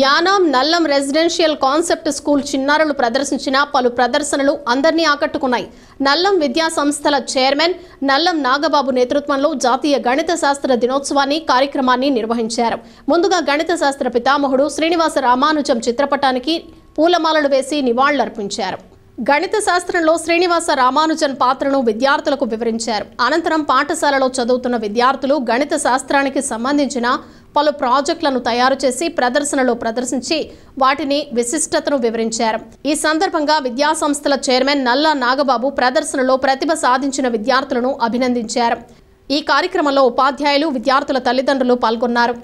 Yanam Nallam residential concept school చిన్నారులు ప్రదర్శించిన పలు ప్రదర్శనలు అందరినీ ఆకట్టుకున్నాయి. నల్లం విద్యా సంస్థల చైర్మన్ నల్లం నాగబాబు నేతృత్వంలో జాతీయ గణిత శాస్త్ర దినోత్సవాన్ని కార్యక్రమాన్ని నిర్వహించారు. ముందుగా గణిత శాస్త్ర పితామహుడు శ్రీనివాస రామానుజం చిత్రపటానికి పూలమాలలు వేసి నివాళులర్పించారు. గణిత శాస్త్రంలో శ్రీనివాస రామానుజన్ పాత్రను విద్యార్థులకు వివరించారు. అనంతరం పాఠశాలలో చదువుతున్న విద్యార్థులు గణిత శాస్త్రానికి సంబంధించిన పలు ప్రాజెక్టులను తయారు చేసి ప్రదర్శనలో ప్రదర్శించి వాటిని విశిష్టతను వివరించారు. ఈ సందర్భంగా విద్యా సంస్థల చైర్మన్ నల్లా నాగబాబు ప్రదర్శనలో ప్రతిభ సాధించిన విద్యార్థులను అభినందించారు. ఈ కార్యక్రమంలో ఉపాధ్యాయులు విద్యార్థుల తల్లిదండ్రులు పాల్గొన్నారు.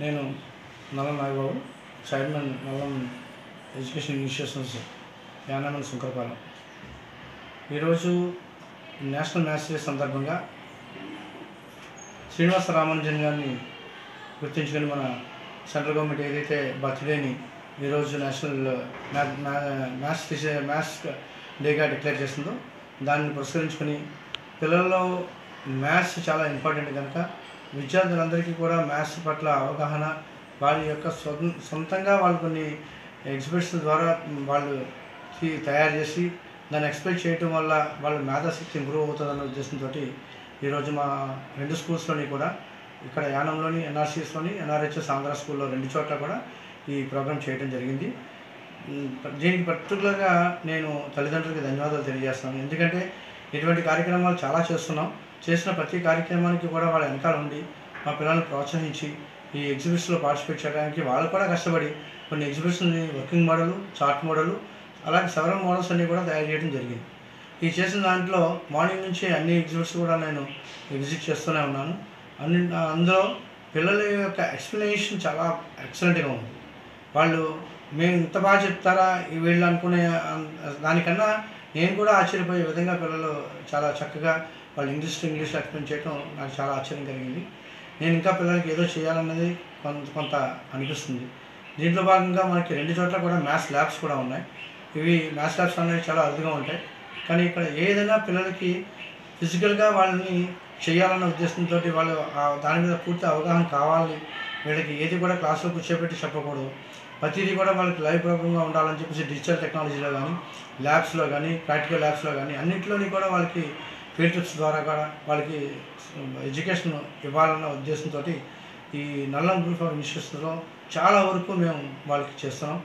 నేను Nallam Nagababu chairman Nallam education institutions యానామన్ Shankarapalem. ఈరోజు నేషనల్ మ్యాథ్స్ డే సందర్భంగా శ్రీనివాస రామానుజన్ గారిని గుర్తించుకొని మన సెంట్రల్ గవర్నమెంట్ ఏదైతే బర్త్డేని ఈరోజు national math maths teacher maths డేగా డిక్లేర్ చేసిందో దాన్ని పురస్కరించుకొని పిల్లల్లో మ్యాథ్స్ చాలా ఇంపార్టెంట్ కనుక విద్యార్థులందరికీ కూడా మ్యాథ్స్ పట్ల అవగాహన వారి యొక్క సొంతంగా వాళ్ళు కొన్ని ఎగ్జిబిట్స్ ద్వారా వాళ్ళు తయారు చేసి దాన్ని ఎక్స్ప్లెయిన్ చేయటం వల్ల వాళ్ళ మేధాశక్తి ఇంప్రూవ్ అవుతుందన్న ఉద్దేశంతో ఈరోజు మా రెండు స్కూల్స్లోని కూడా ఇక్కడ యానంలోని ఎన్ఆర్సీఎస్లోని ఎన్ఆర్హెచ్ఎస్ ఆంధ్ర స్కూల్లో రెండు చోట్ల కూడా ఈ ప్రోగ్రామ్ చేయడం జరిగింది. దీనికి పర్టికులర్గా నేను తల్లిదండ్రులకి ధన్యవాదాలు తెలియజేస్తున్నాను. ఎందుకంటే ఇటువంటి కార్యక్రమాలు చాలా చేస్తున్నాం. చేసిన ప్రతి కార్యక్రమానికి కూడా వాళ్ళ వెనకాల ఉండి మా పిల్లల్ని ప్రోత్సహించి ఈ ఎగ్జిబిషన్లో పార్టిసిపేట్ చేయడానికి వాళ్ళు కూడా కష్టపడి కొన్ని ఎగ్జిబిషన్ని వర్కింగ్ మోడలు చార్ట్ మోడలు అలాగే సెవెరల్ మోడల్స్ అన్నీ కూడా తయారు చేయడం జరిగింది. ఈ చేసిన దాంట్లో మార్నింగ్ నుంచి అన్ని ఎగ్జిబిట్స్ కూడా నేను విజిట్ చేస్తూనే ఉన్నాను. అన్ని అందులో పిల్లల యొక్క ఎక్స్ప్లెనేషన్ చాలా ఎక్సలెంట్గా ఉంది. వాళ్ళు మేము ఇంత బాగా చెప్తారా? వీళ్ళు అనుకునే దానికన్నా నేను కూడా ఆశ్చర్యపోయే విధంగా పిల్లలు చాలా చక్కగా వాళ్ళు ఇంగ్లీష్ టు ఇంగ్లీష్ ఎక్స్ప్లెయిన్ చేయడం నాకు చాలా ఆశ్చర్యం కలిగింది. నేను ఇంకా పిల్లలకి ఏదో చేయాలన్నది కొంత కొంత అనిపిస్తుంది. దీంట్లో భాగంగా మనకి రెండు చోట్ల కూడా మ్యాథ్స్ ల్యాబ్స్ కూడా ఉన్నాయి. ఇవి మ్యాథ్స్ ల్యాబ్స్ అనేవి చాలా అరుదుగా ఉంటాయి. కానీ ఇక్కడ ఏదైనా పిల్లలకి ఫిజికల్గా వాళ్ళని చేయాలన్న ఉద్దేశంతో వాళ్ళు దాని మీద పూర్తి అవగాహన కావాలి వీళ్ళకి ఏది కూడా క్లాస్లో కూర్చోబెట్టి చెప్పకూడదు. ప్రతిదీ కూడా వాళ్ళకి లైవ్ ప్రాబ్లంగా ఉండాలని చెప్పేసి డిజిటల్ టెక్నాలజీలో కానీ ల్యాబ్స్లో కానీ ప్రాక్టికల్ ల్యాబ్స్లో కానీ అన్నింటిలోని కూడా వాళ్ళకి ఫీల్డ్ ట్రిప్స్ ద్వారా కూడా వాళ్ళకి ఎడ్యుకేషన్ ఇవ్వాలన్న ఉద్దేశంతో ఈ నల్లం గ్రూప్ ఆఫ్ ఇన్స్టిట్యూషన్స్లో చాలా వరకు మేము వాళ్ళకి చేస్తున్నాం.